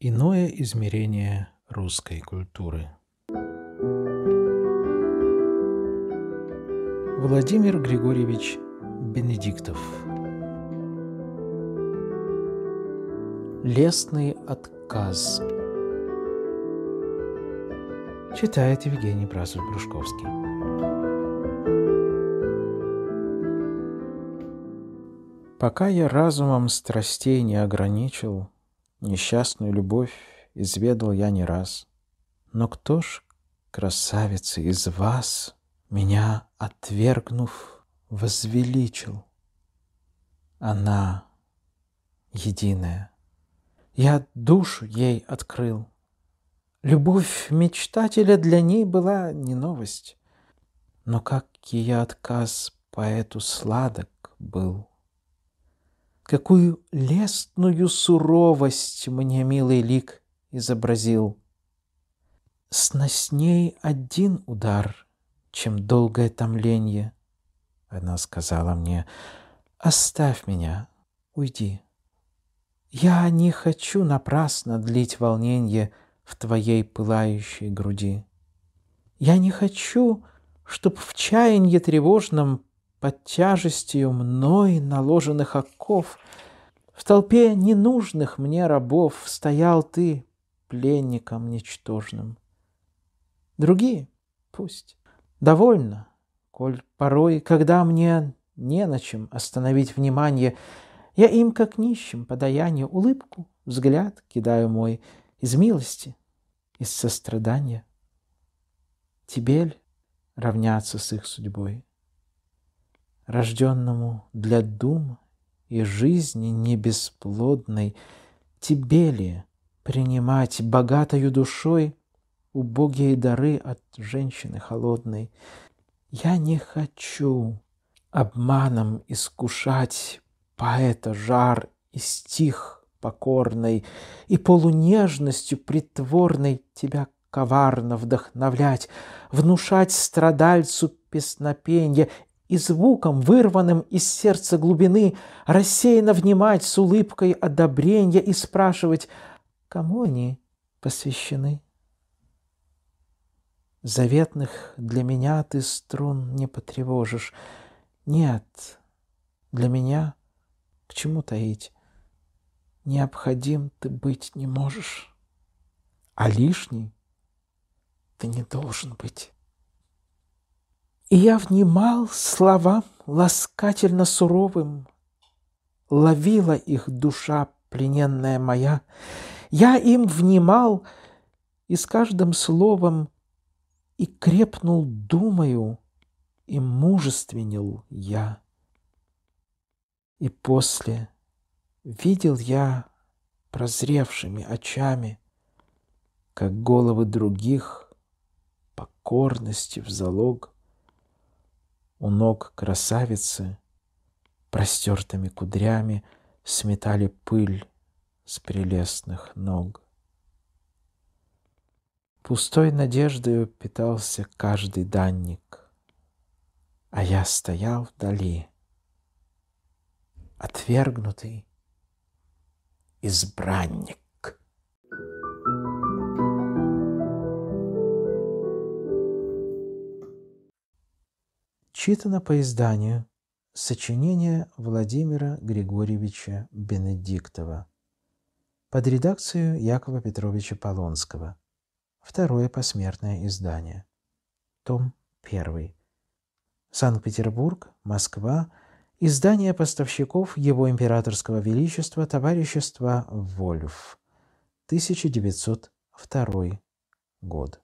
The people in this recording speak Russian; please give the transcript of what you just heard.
Иное измерение русской культуры. Владимир Григорьевич Бенедиктов. Лесный отказ. Читает Евгений Брасов-Брушковский Пока я разумом страстей не ограничил, Несчастную любовь изведал я не раз. Но кто ж, красавица, из вас Меня, отвергнув, возвеличил? Она единая. Я душу ей открыл. Любовь мечтателя для ней была не новость, Но как ее отказ поэту сладок был какую лестную суровость мне милый лик изобразил. Сносней один удар, чем долгое томление. Она сказала мне, оставь меня, уйди. Я не хочу напрасно длить волнение в твоей пылающей груди. Я не хочу, чтоб в чаянье тревожном под тяжестью мной наложенных оков В толпе ненужных мне рабов Стоял ты пленником ничтожным. Другие пусть. Довольно, коль порой, когда мне не на чем остановить внимание, Я им, как нищим, подаяние, улыбку, взгляд кидаю мой Из милости, из сострадания. Тебе равняться с их судьбой? Рожденному для дум и жизни не бесплодной, тебе ли принимать богатою душой убогие дары от женщины холодной? Я не хочу обманом искушать поэта жар и стих покорной, и полунежностью притворной тебя коварно вдохновлять, внушать страдальцу песнопенье и звуком, вырванным из сердца глубины, рассеянно внимать с улыбкой одобрения и спрашивать, кому они посвящены. Заветных для меня ты струн не потревожишь. Нет, для меня к чему таить? Необходим ты быть не можешь, а лишний ты не должен быть. И я внимал словам ласкательно суровым, Ловила их душа плененная моя. Я им внимал, и с каждым словом И крепнул, думаю, и мужественнил я. И после видел я прозревшими очами, Как головы других покорности в залог — у ног красавицы, простертыми кудрями, сметали пыль с прелестных ног. Пустой надеждою питался каждый данник, а я стоял вдали, отвергнутый избранник. Читано по изданию сочинение Владимира Григорьевича Бенедиктова под редакцию Якова Петровича Полонского. Второе посмертное издание. Том 1. Санкт-Петербург, Москва. Издание поставщиков Его Императорского Величества Товарищества Вольф. 1902 год.